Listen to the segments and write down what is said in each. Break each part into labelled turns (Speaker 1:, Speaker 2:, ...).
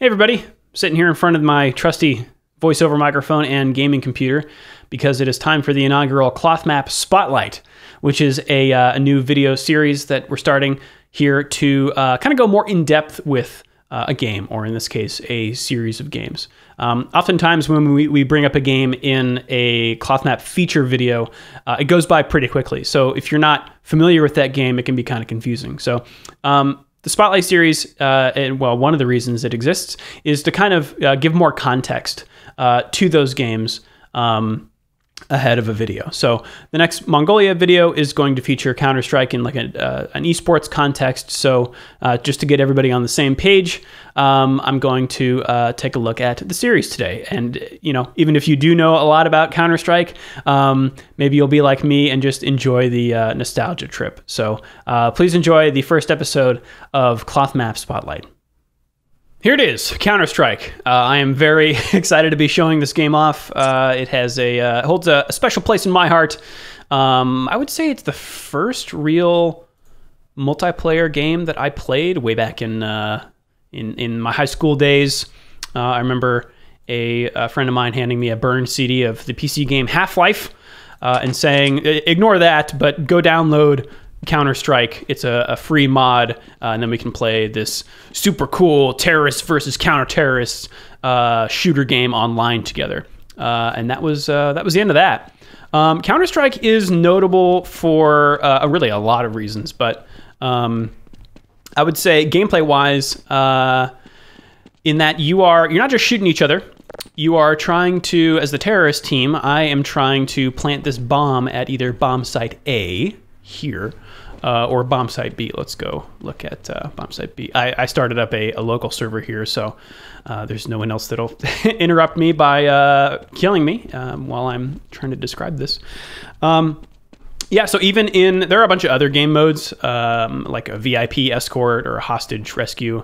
Speaker 1: Hey, everybody. Sitting here in front of my trusty voiceover microphone and gaming computer because it is time for the inaugural Cloth Map Spotlight, which is a, uh, a new video series that we're starting here to uh, kind of go more in depth with uh, a game, or in this case, a series of games. Um, oftentimes, when we, we bring up a game in a cloth map feature video, uh, it goes by pretty quickly. So if you're not familiar with that game, it can be kind of confusing. So um, the Spotlight series, uh, and well, one of the reasons it exists is to kind of uh, give more context uh, to those games. Um, ahead of a video. So the next Mongolia video is going to feature Counter Strike in like a, uh, an esports context. So uh, just to get everybody on the same page, um, I'm going to uh, take a look at the series today. And you know, even if you do know a lot about Counter Strike, um, maybe you'll be like me and just enjoy the uh, nostalgia trip. So uh, please enjoy the first episode of Cloth Map Spotlight. Here it is, Counter Strike. Uh, I am very excited to be showing this game off. Uh, it has a uh, holds a, a, special place in my heart. Um, I would say it's the first real multiplayer game that I played way back in uh, in in my high school days. Uh, I remember a, a, friend of mine handing me a burned CD of the PC game Half Life. Uh, and saying, ignore that, but go download Counter Strike. It's a, a, free mod, uh, and then we can play this super cool terrorists versus counter terrorists uh, shooter game online together. Uh, and that was uh, that was the end of that. Um, Counter Strike is notable for uh, really a lot of reasons, but um, I would say gameplay wise, uh, in that you are you're not just shooting each other. You are trying to, as the terrorist team, I am trying to plant this bomb at either bomb site A here uh, or bomb site B. Let's go look at uh, bomb site B. I, I started up a, a local server here, so uh, there's no one else that'll interrupt me by uh, killing me um, while I'm trying to describe this. Um, yeah, so even in there are a bunch of other game modes um, like a VIP escort or a hostage rescue,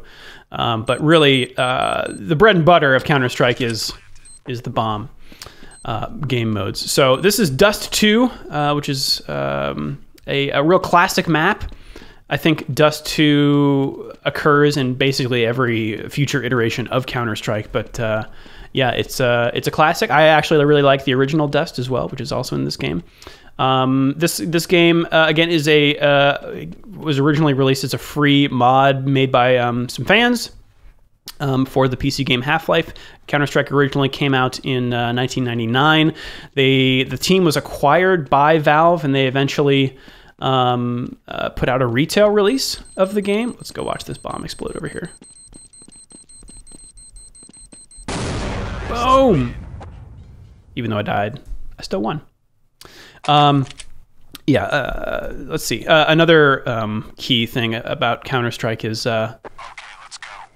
Speaker 1: um, but really uh, the bread and butter of Counter Strike is is the bomb. Uh, game modes. So this is Dust 2, which is um, a, a real classic map. I think Dust 2 occurs in basically every future iteration of Counter Strike, but uh, yeah, it's uh, it's a classic. I actually really like the original Dust as well, which is also in this game. Um, this this game uh, again is a uh, was originally released as a free mod made by um, some fans um, for the PC game Half Life. Counter Strike originally came out in uh, 1999. They the team was acquired by Valve, and they eventually um, uh, put out a retail release of the game. Let's go watch this bomb explode over here. Boom! Even though I died, I still won. Um, yeah, uh, let's see. Uh, another um, key thing about Counter Strike is uh,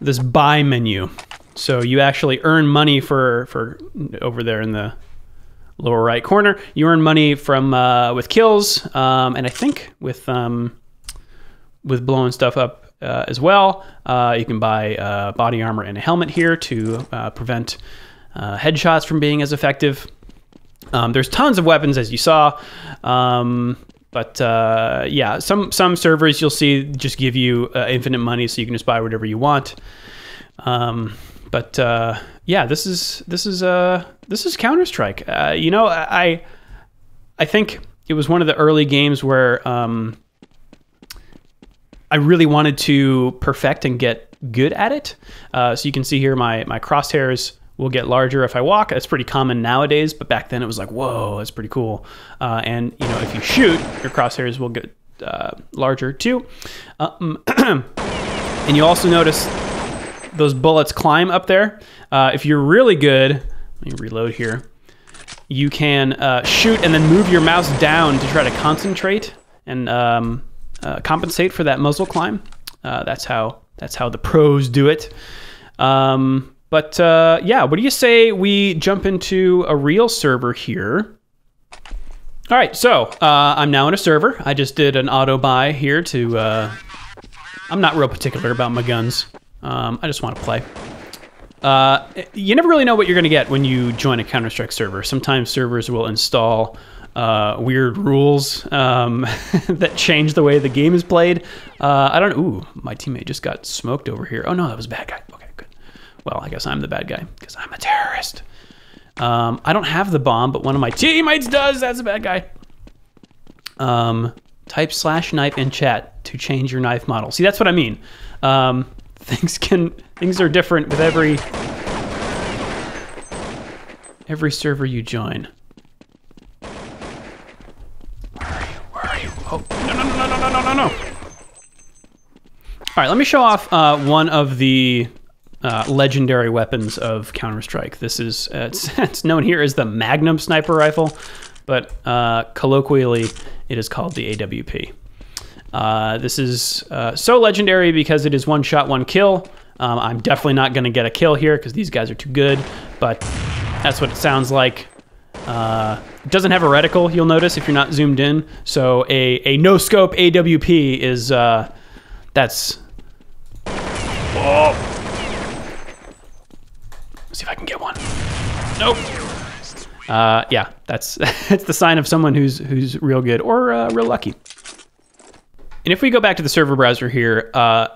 Speaker 1: this buy menu. So you actually earn money for for over there in the lower right corner. You earn money from uh, with kills, um, and I think with um, with blowing stuff up uh, as well. Uh, you can buy uh, body armor and a helmet here to uh, prevent uh, headshots from being as effective. Um, there's tons of weapons as you saw. Um, but uh, yeah, some some servers you'll see just give you infinite money, so you can just buy whatever you want. Um, but yeah, this is this is uh this is Counter Strike. Uh, you know, I I think it was one of the early games where um, I really wanted to perfect and get good at it. Uh, so you can see here my my crosshairs will get larger if I walk. It's pretty common nowadays, but back then it was like, whoa, that's pretty cool. Uh, and you know, if you shoot, your crosshairs will get uh, larger too. Um, and you also notice those bullets climb up there. Uh, if you're really good, let me reload here. You can uh, shoot and then move your mouse down to try to concentrate and um, uh, compensate for that muzzle climb. Uh, that's how that's how the pros do it. Um, but uh, yeah, what do you say we jump into a real server here? All right, so uh, I'm now in a server. I just did an auto buy here to. I'm not real particular about my guns. Um, I just want to play. Uh, you never really know what you're going to get when you join a Counter Strike server. Sometimes servers will install uh, weird rules um, that change the way the game is played. Uh, I don't. Ooh, my teammate just got smoked over here. Oh no, that was a bad guy. Well, I guess I'm the bad guy because I'm a terrorist. Um, I don't have the bomb, but one of my teammates does. That's a bad guy. Um, type slash knife in chat to change your knife model. See, that's what I mean. Um, things can things are different with every every server you join. Where are you? Where are you? Oh, no, no, no, no, no, no, no, no. All right, let me show off uh, one of the uh, legendary weapons of Counter Strike. This is uh, it's, it's, known here as the Magnum sniper rifle, but uh, colloquially it is called the AWP. Uh, this is uh, so legendary because it is one shot, one kill. Um, I'm definitely not going to get a kill here because these guys are too good, but that's what it sounds like. Uh, it doesn't have a reticle, you'll notice if you're not zoomed in. So a, a no scope AWP is that's. Oh. See if I can get one. Nope. Uh, yeah, that's that's the sign of someone who's who's real good or uh, real lucky. And if we go back to the server browser here, uh,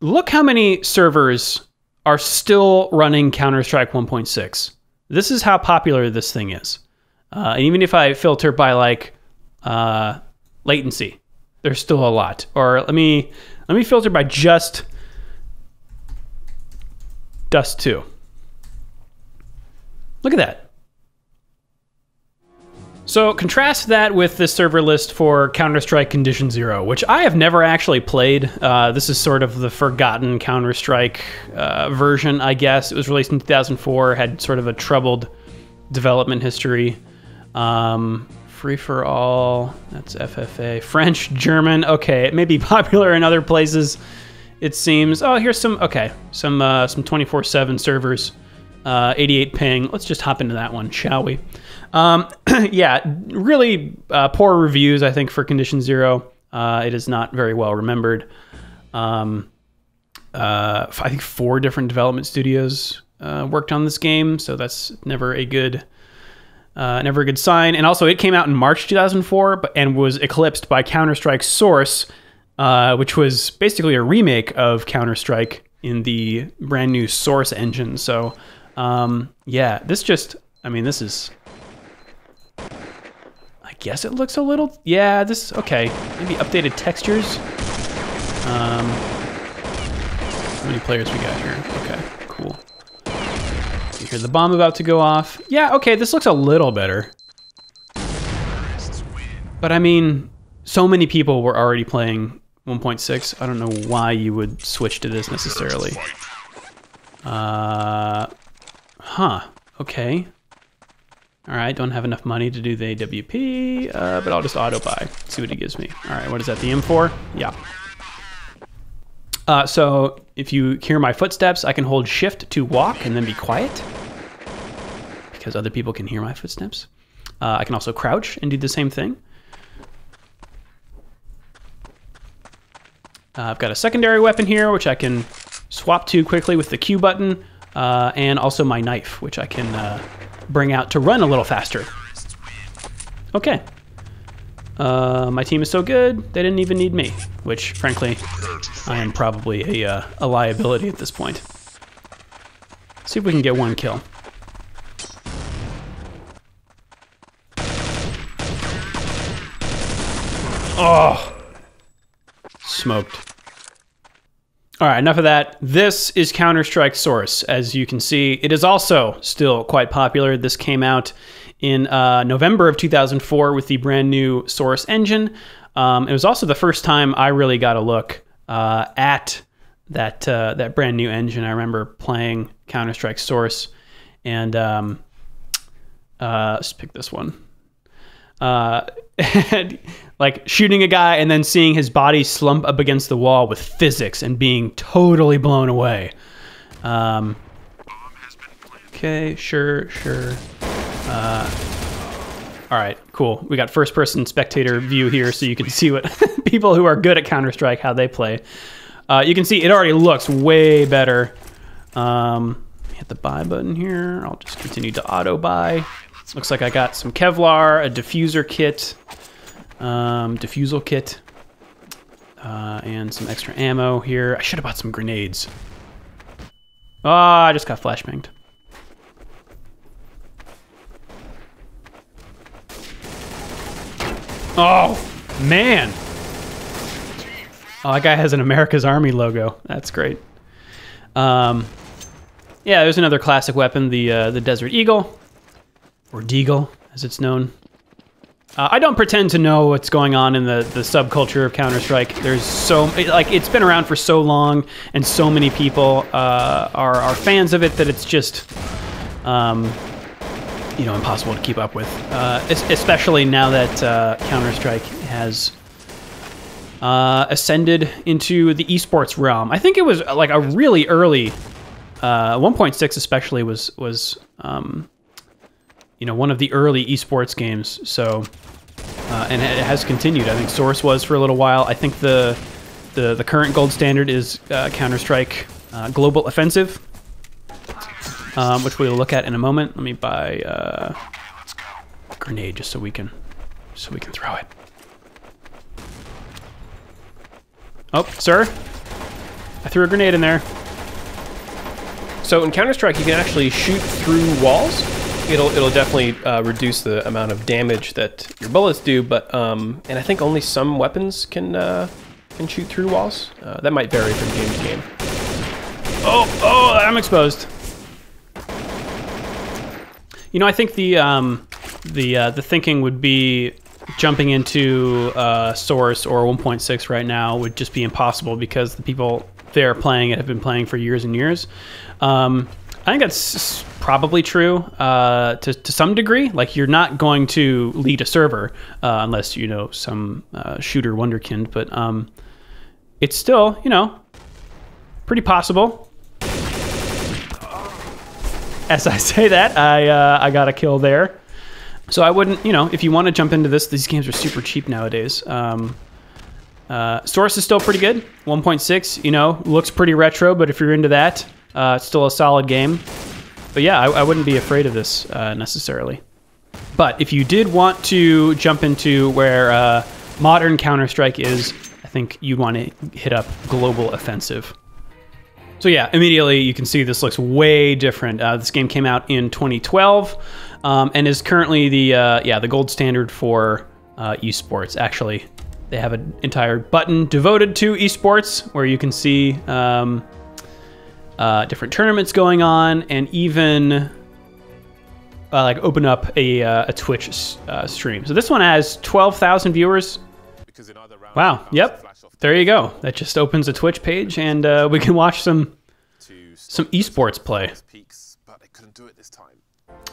Speaker 1: look how many servers are still running Counter Strike 1.6. This is how popular this thing is. Uh, and even if I filter by like uh, latency, there's still a lot. Or let me let me filter by just Dust 2. Look at that. So contrast that with the server list for Counter-Strike Condition Zero, which I have never actually played. Uh, this is sort of the forgotten Counter-Strike uh, version, I guess. It was released in 2004, had sort of a troubled development history. Um, free for all, that's FFA. French, German, okay, it may be popular in other places, it seems. Oh, here's some, okay, some uh, some 24-7 servers. Uh, 88 ping. Let's just hop into that one, shall we? Um, yeah, really uh, poor reviews, I think, for Condition Zero. Uh, it is not very well remembered. Um, uh, I think four different development studios uh, worked on this game, so that's never a good, uh, never a good sign. And also, it came out in March 2004, but, and was eclipsed by Counter Strike Source, which was basically a remake of Counter Strike in the brand new Source engine. So, um, yeah, this just, I mean, this is I guess it looks a little, yeah, this, okay. Maybe updated textures. Um, how many players we got here? Okay, cool. You hear the bomb about to go off. Yeah, okay, this looks a little better. But I mean, so many people were already playing 1.6. I don't know why you would switch to this necessarily. Uh, huh, okay. All right, don't have enough money to do the AWP, uh, but I'll just auto buy, see what it gives me. All right, what is that, the M4? Yeah. Uh, so if you hear my footsteps, I can hold shift to walk and then be quiet because other people can hear my footsteps. Uh, I can also crouch and do the same thing. Uh, I've got a secondary weapon here, which I can swap to quickly with the Q button, uh, and also my knife, which I can uh, bring out to run a little faster. Okay. Uh, my team is so good, they didn't even need me, which, frankly, I am probably a, uh, a liability at this point. see if we can get one kill. Oh! Smoked. All right, enough of that. This is Counter Strike Source. As you can see, it is also still quite popular. This came out in uh, November of 2004 with the brand new Source engine. Um, it was also the first time I really got a look uh, at that uh, that brand new engine. I remember playing Counter Strike Source, and um, uh, let's pick this one. Uh, like shooting a guy and then seeing his body slump up against the wall with physics and being totally blown away. Um, okay, sure, sure. Uh, all right, cool. We got first person spectator view here so you can see what people who are good at Counter Strike, how they play. Uh, you can see it already looks way better. Um, hit the buy button here. I'll just continue to auto buy. Looks like I got some Kevlar, a defuser kit, um, defusal kit, uh, and some extra ammo here. I should have bought some grenades. Oh, I just got flashbanged. Oh, man. Oh, that guy has an America's Army logo. That's great. Um, yeah, there's another classic weapon, the uh, the Desert Eagle, or Deagle, as it's known. Uh, I don't pretend to know what's going on in the, the subculture of Counter Strike. There's so like it's been around for so long, and so many people uh, are are fans of it that it's just, um, you know, impossible to keep up with. Uh, especially now that uh, Counter Strike has uh, ascended into the esports realm. I think it was like a really early. Uh, 1.6 especially was was um, you know one of the early esports games. So uh, and it has continued. I think Source was for a little while. I think the the the current gold standard is uh, Counter Strike uh, Global Offensive, um, which we'll look at in a moment. Let me buy uh, a grenade just so we can so we can throw it. Oh, sir. I threw a grenade in there.
Speaker 2: So in Counter-Strike, you can actually shoot through walls. It'll it'll definitely uh, reduce the amount of damage that your bullets do, but um, and I think only some weapons can uh, can shoot through walls. Uh, that might vary from game to game.
Speaker 1: Oh, oh, I'm exposed. You know, I think the um, the uh, the thinking would be jumping into uh, Source or 1.6 right now would just be impossible because the people there playing it have been playing for years and years. Um, I think that's probably true uh, to, to some degree. Like, you're not going to lead a server uh, unless you know some uh, shooter wonderkind, but um, it's still, you know, pretty possible. As I say that, I, uh, I got a kill there. So I wouldn't, you know, if you want to jump into this, these games are super cheap nowadays. Um, uh, Source is still pretty good. 1.6, you know, looks pretty retro, but if you're into that, uh, it's still a solid game. But yeah, I, I wouldn't be afraid of this uh, necessarily. But if you did want to jump into where uh, modern Counter Strike is, I think you'd want to hit up Global Offensive. So yeah, immediately you can see this looks way different. Uh, this game came out in 2012 um, and is currently the uh, yeah the gold standard for uh, esports. Actually, they have an entire button devoted to esports where you can see um, uh, different tournaments going on and even uh, like open up a, uh, a Twitch uh, stream. So this one has 12,000 viewers. Wow. Yep. There you go. That just opens a Twitch page and we can watch some some esports play.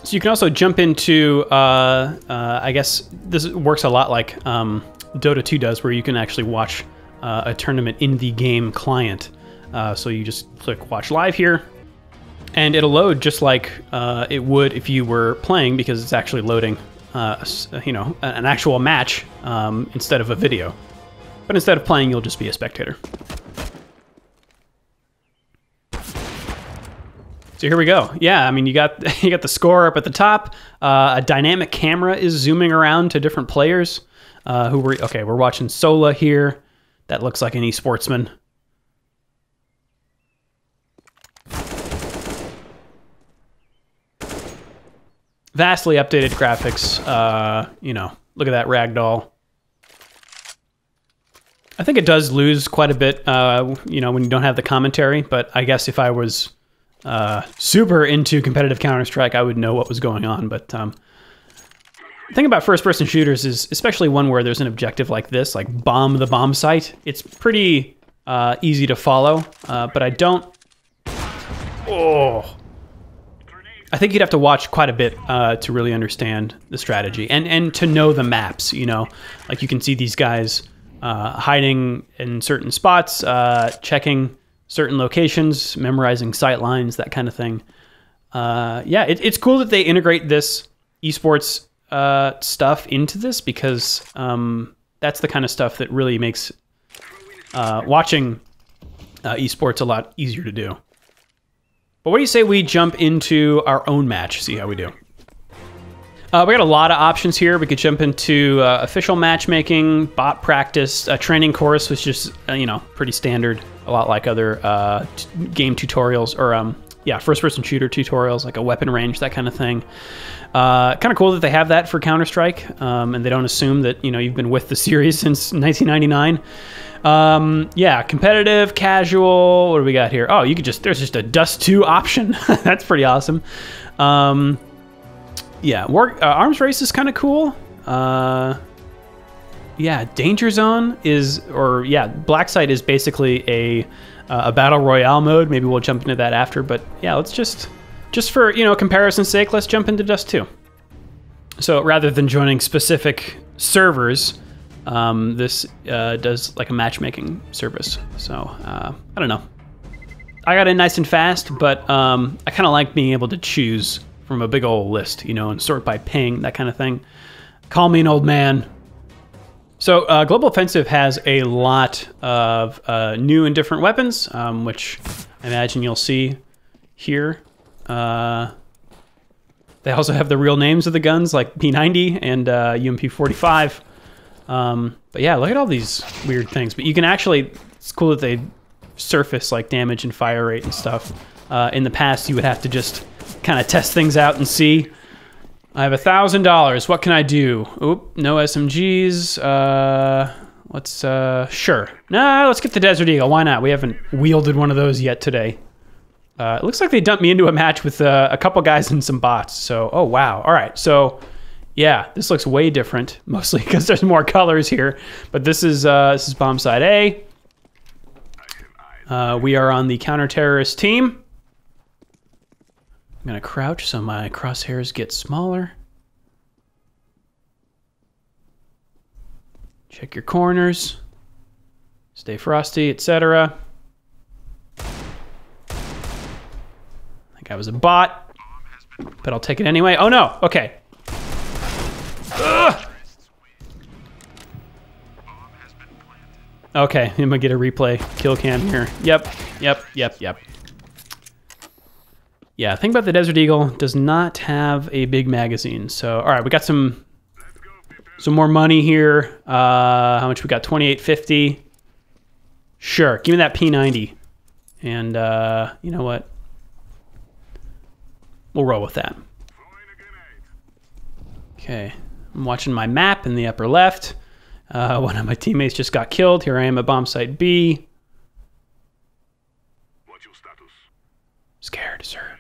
Speaker 1: So you can also jump into, uh, uh, I guess this works a lot like um, Dota 2 does, where you can actually watch uh, a tournament in the game client. Uh, so you just click watch live here, and it'll load just like uh, it would if you were playing, because it's actually loading, uh, you know, an actual match um, instead of a video. But instead of playing, you'll just be a spectator. So here we go. Yeah, I mean, you got you got the score up at the top. Uh, a dynamic camera is zooming around to different players. Uh, who were okay? We're watching Sola here. That looks like an esportsman. Vastly updated graphics. Uh, you know, look at that ragdoll. I think it does lose quite a bit, uh, you know, when you don't have the commentary. But I guess if I was uh, super into competitive Counter Strike, I would know what was going on. But um, the thing about first person shooters is, especially one where there's an objective like this, like bomb the bomb site, it's pretty uh, easy to follow. Uh, but I don't. Oh. I think you'd have to watch quite a bit uh, to really understand the strategy and, and to know the maps. You know, like you can see these guys uh, hiding in certain spots, uh, checking certain locations, memorizing sight lines, that kind of thing. Uh, yeah, it, it's cool that they integrate this esports uh, stuff into this because um, that's the kind of stuff that really makes uh, watching esports a lot easier to do. But what do you say we jump into our own match, see how we do? Uh, we got a lot of options here. We could jump into uh, official matchmaking, bot practice, a training course, which is uh, you know pretty standard, a lot like other uh, game tutorials or um, yeah, first person shooter tutorials, like a weapon range, that kind of thing. Uh, kind of cool that they have that for Counter Strike, um, and they don't assume that you know you've been with the series since 1999. Um, yeah, competitive, casual. What do we got here? Oh, you could just there's just a Dust 2 option. That's pretty awesome. Um, yeah, work uh, arms race is kind of cool. Uh, yeah, Danger Zone is, or yeah, Blacksite is basically a uh, a battle royale mode. Maybe we'll jump into that after, but yeah, let's just just for you know comparison's sake, let's jump into Dust 2. So rather than joining specific servers, um, this uh, does like a matchmaking service. So uh, I don't know. I got in nice and fast, but um, I kind of like being able to choose from a big old list, you know, and sort by ping, that kind of thing. Call me an old man. So uh, Global Offensive has a lot of uh, new and different weapons, um, which I imagine you'll see here. Uh, they also have the real names of the guns, like P90 and UMP45. Um, but yeah, look at all these weird things. But you can actually, it's cool that they surface like damage and fire rate and stuff. Uh, in the past, you would have to just kind of test things out and see. I have a thousand dollars. What can I do? Oop, no SMGs. Uh, let's uh, sure. Nah, let's get the Desert Eagle. Why not? We haven't wielded one of those yet today. Uh, it looks like they dumped me into a match with uh, a couple guys and some bots. So, oh wow. All right. So, yeah, this looks way different, mostly because there's more colors here. But this is uh, this is bomb site A. Uh, we are on the counter-terrorist team. I'm to crouch so my crosshairs get smaller. Check your corners. Stay frosty, etc. I think I was a bot, but I'll take it anyway. Oh no, okay. Okay, I'm gonna get a replay kill cam here. Yep, yep, yep, yep. Yeah, think about the Desert Eagle does not have a big magazine. So, all right, we got some some more money here. Uh, how much we got? Twenty eight fifty. Sure, give me that P90. And uh, you know what? We'll roll with that. Okay, I'm watching my map in the upper left. Uh, one of my teammates just got killed. Here I am at bomb site B. Scared, sir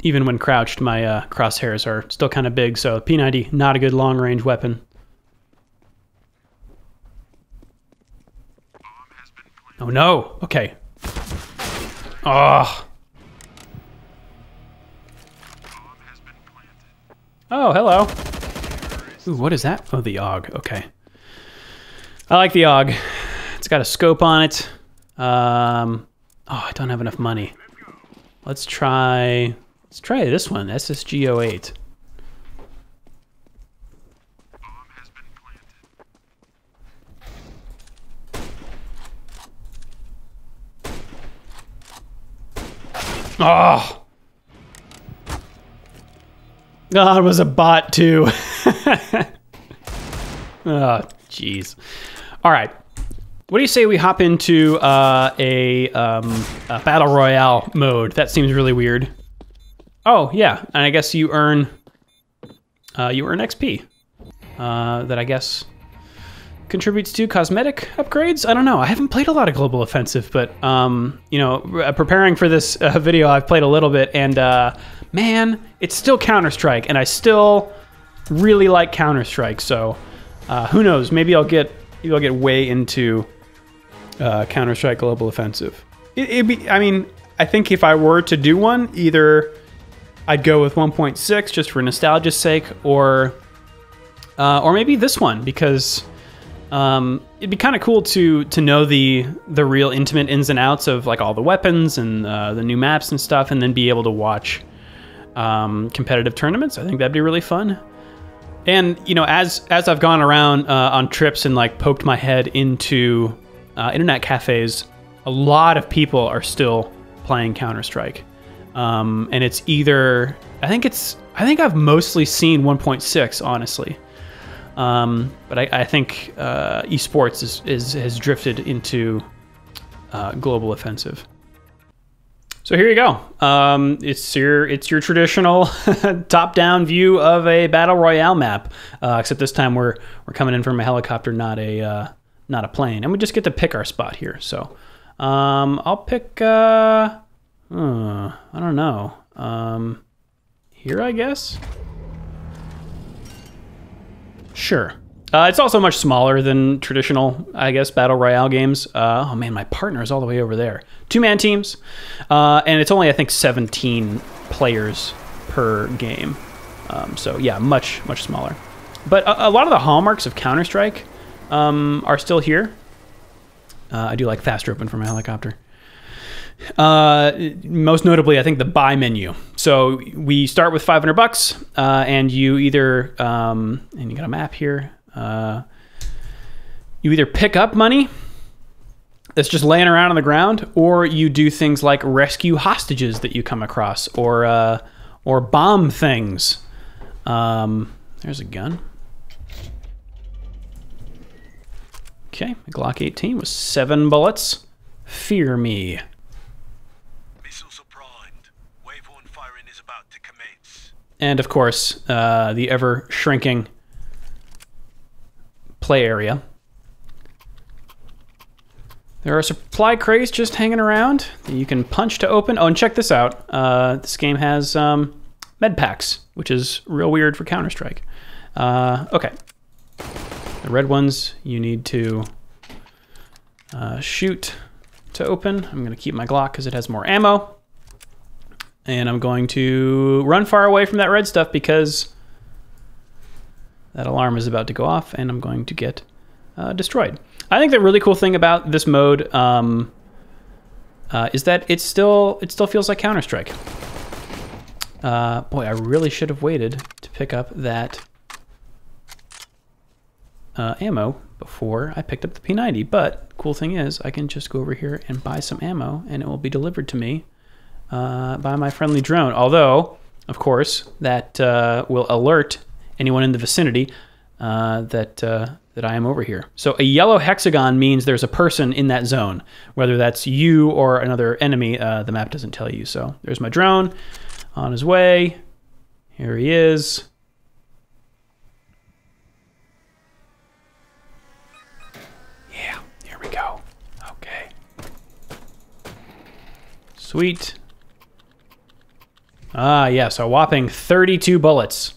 Speaker 1: even when crouched, my uh, crosshairs are still kind of big. So P90, not a good long range weapon. Oh no! Okay. Oh. Oh, hello. Ooh, what is that? Oh, the AUG. Okay. I like the AUG. It's got a scope on it. Um, oh, I don't have enough money. Let's try Let's try this one, SSG08. Oh! God, it was a bot too. oh, jeez. All right. What do you say we hop into uh, a, um, a battle royale mode? That seems really weird. Oh yeah, and I guess you earn uh, you earn XP uh, that I guess contributes to cosmetic upgrades. I don't know. I haven't played a lot of Global Offensive, but um, you know, preparing for this uh, video, I've played a little bit, and uh, man, it's still Counter Strike, and I still really like Counter Strike. So uh, who knows? Maybe I'll get maybe I'll get way into uh, Counter Strike Global Offensive. It, be. I mean, I think if I were to do one, either I'd go with 1.6 just for nostalgia's sake, or uh, or maybe this one because um, it'd be kind of cool to to know the the real intimate ins and outs of like all the weapons and uh, the new maps and stuff, and then be able to watch um, competitive tournaments. I think that'd be really fun. And you know, as as I've gone around uh, on trips and like poked my head into uh, internet cafes, a lot of people are still playing Counter Strike. Um, and it's either I think it's I think I've mostly seen 1.6 honestly, um, but I, I think uh, esports is, is has drifted into uh, global offensive. So here you go. Um, it's your it's your traditional top-down view of a battle royale map, uh, except this time we're we're coming in from a helicopter, not a uh, not a plane, and we just get to pick our spot here. So um, I'll pick. Uh, uh, I don't know. Um, here, I guess. Sure. Uh, it's also much smaller than traditional, I guess, battle royale games. Uh, oh man, my partner is all the way over there. Two man teams, uh, and it's only I think 17 players per game. Um, so yeah, much much smaller. But a, a lot of the hallmarks of Counter Strike um, are still here. Uh, I do like fast open from a helicopter. Uh, most notably, I think the buy menu. So we start with 500 bucks, uh, and you either um, and you got a map here. Uh, you either pick up money that's just laying around on the ground, or you do things like rescue hostages that you come across, or uh, or bomb things. Um, there's a gun. Okay, a Glock 18 with seven bullets. Fear me.
Speaker 3: Missiles are primed. Wave one firing is about to commence.
Speaker 1: and of course uh, the ever shrinking play area. There are supply crates just hanging around that you can punch to open. Oh, and check this out. Uh, this game has um, med packs, which is real weird for Counter Strike. Uh, okay, the red ones you need to uh, shoot to open. I'm going to keep my Glock because it has more ammo and I'm going to run far away from that red stuff because that alarm is about to go off and I'm going to get uh, destroyed. I think the really cool thing about this mode um, uh, is that it still it still feels like Counter Strike. Uh, boy, I really should have waited to pick up that uh, ammo before I picked up the P90. But cool thing is, I can just go over here and buy some ammo, and it will be delivered to me uh, by my friendly drone. Although, of course, that uh, will alert anyone in the vicinity uh, that uh, that I am over here. So a yellow hexagon means there's a person in that zone, whether that's you or another enemy. Uh, the map doesn't tell you. So there's my drone on his way. Here he is. Yeah, here we go. Okay. Sweet. Ah, yes, a whopping 32 bullets.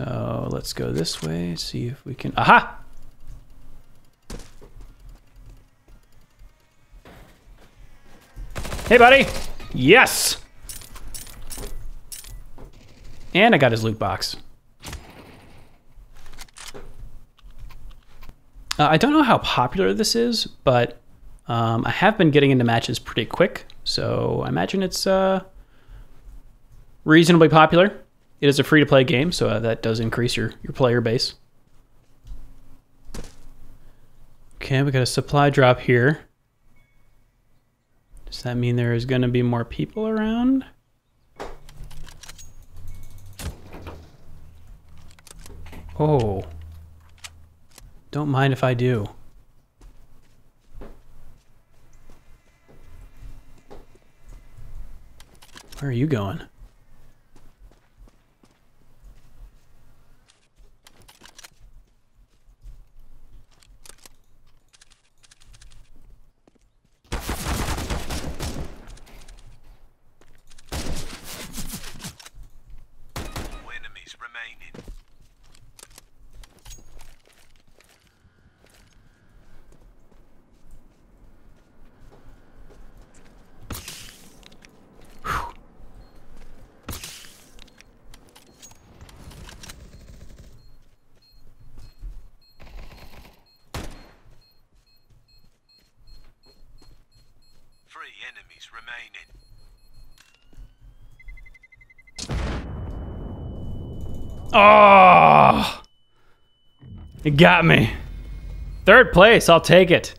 Speaker 1: So let's go this way, see if we can. Aha! Hey, buddy! Yes! And I got his loot box. Uh, I don't know how popular this is, but um, I have been getting into matches pretty quick, so I imagine it's uh, reasonably popular. It is a free to play game, so uh, that does increase your, your player base. Okay, we got a supply drop here. Does that mean there is going to be more people around? Oh. Don't mind if I do. Where are you going?
Speaker 3: Four enemies remaining. Three enemies remaining.
Speaker 1: Oh! It got me. Third place, I'll take it.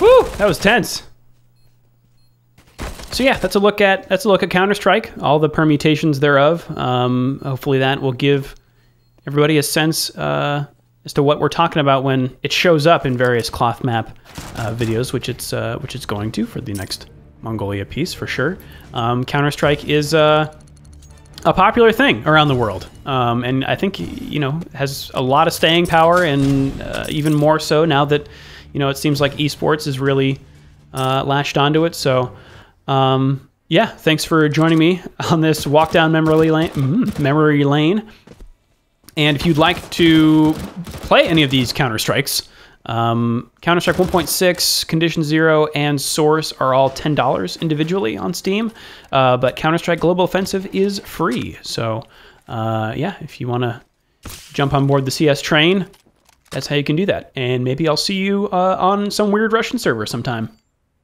Speaker 1: Woo! That was tense. So yeah, that's a look at that's a look at Counter Strike, all the permutations thereof. Um, hopefully, that will give everybody a sense uh, as to what we're talking about when it shows up in various cloth map uh, videos, which it's uh, which it's going to for the next Mongolia piece for sure. Um, Counter Strike is uh, a popular thing around the world, um, and I think you know has a lot of staying power, and uh, even more so now that you know it seems like esports is really uh, latched onto it. So. Um, yeah, thanks for joining me on this walk down memory lane. mm, memory lane. And if you'd like to play any of these Counter Strikes, um, Counter Strike 1.6, Condition Zero, and Source are all $10 individually on Steam. Uh, but Counter Strike Global Offensive is free. So, uh, yeah, if you want to jump on board the CS train, that's how you can do that. And maybe I'll see you uh, on some weird Russian server sometime.